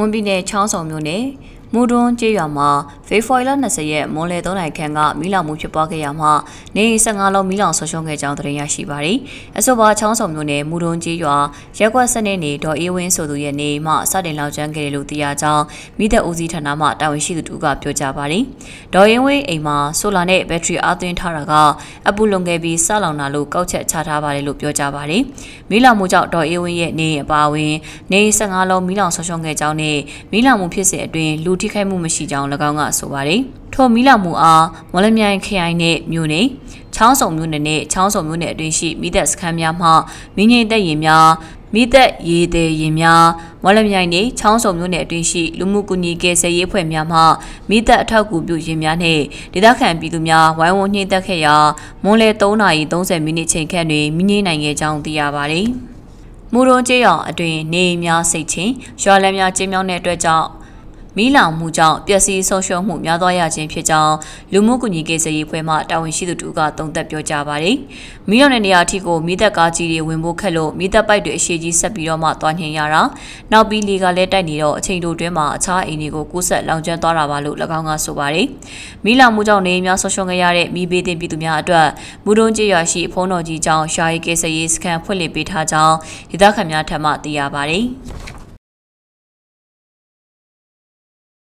မွန်ပြည်နယ်ချောင်းဆောင်မြို့နယ် မူတွန်းကျေးရွာမှာဖေဖော်ဝါရီလ20ရက်မွန်လယ်3နိုင်ခန့်ကမီးလောင်မှုဖြစ်ပွားခဲ့ရမှာနေ15လုံးမီးလောင်ဆွဆုံးခဲ့ကြောင်းသိရရှိပါသည်။အဆိုပါချောင်းဆောင်မြို့နယ်မူတွန်းကျေးရွာရက်ကွက်စနစ်နေဒေါ်အေးဝင်းဆိုသူရဲ့နေမှစတင်လောင်ကျွမ်းခဲ့တယ်လို့သိရကြောင်းမိသက်ဦးစီးဌာနမှတာဝန်ရှိသူတို့ကပြောကြားပါသည်။ဒေါ်အေးဝင်းအိမ်မှာဆိုလာနဲ့ဘက်ထရီအားသွင်းထားတာကအပူလွန်ခဲ့ပြီးစလောင်လာလို့ကောက်ချက်ချထားပါတယ်လို့ပြောကြားပါသည်။မီးလောင်မှုကြောင့်ဒေါ်အေးဝင်းရဲ့နေအပါအဝင်နေ15လုံးမီးလောင်ဆွဆုံးခဲ့ကြောင်းနဲ့မီးလောင်မှုဖြစ်စဉ်အတွင်းလူထိခိုက်မှုမရှိကြောင်း၎င်းကဆိုပါတယ်။ထိုမီလာမှုအားမော်လမြိုင်ခရိုင်နဲ့မြို့နယ်ချောင်းစုံမြို့နယ်နဲ့ချောင်းစုံမြို့နယ်အတွင်းရှိမိသက်စခန်းများမှမင်းငိမ့်သက်ရင်များမိသက်ရေသည်ရင်များမော်လမြိုင်နေချောင်းစုံမြို့နယ်အတွင်းရှိလူမှုကူညီကယ်ဆယ်ရေးဖွဲ့များမှမိသက်အထောက်အကူပြုရင်များနှင့်ဒေသခံပြည်သူများဝိုင်းဝန်းနှိမ့်သက်ခဲ့ရာမွန်လယ်3:30မိနစ်ချိန်ခန့်တွင်မိငိမ့်နိုင်ခဲ့ကြောင်းသိရပါသည်မူရုံကျေးရွာအတွင်နေများစိတ်ချင်းရွာလမ်းများကျင်းမြောင်းတဲ့အတွက်ကြောင့် မီးလောင်မှုကြောင့်ပျက်စီးဆုံးရှုံးမှုများသွားရခြင်းဖြစ်ကြောင်းလူမှုကူညီကိစ္စရေးဖွဲ့မှတာဝန်ရှိသူတို့ကသုံးသပ်ပြောကြားပါတယ်။မီးလောင်တဲ့နေရာအထိကိုမီးသက်ကားကြီးတွေဝင်ဖို့ခက်လို့မီးသက်ပိုက်တွေအရှိကြီးဆက်ပြီးတော့မှသွားညင်ရတာ။နောက်ပြီးလေကလည်းတိုက်နေတော့အချိန်တိုတွင်းမှာအခြားအိမ်တွေကိုကူးဆက်လောင်ကျွမ်းသွားတာပါလို့၎င်းကဆိုပါတယ်။မီးလောင်မှုကြောင့်နေများဆုံးရှုံးခဲ့ရတဲ့မီးဘေးတင်ပြည်သူများအတွက်မူဒုံကျေးရွာရှိဖုံးတော်ကြီးကျောင်းရှာရီကိစ္စရေးစခန်းဖွင့်လှစ်ပေးထားကြောင်းဒေသခံများထံမှသိရပါတယ်။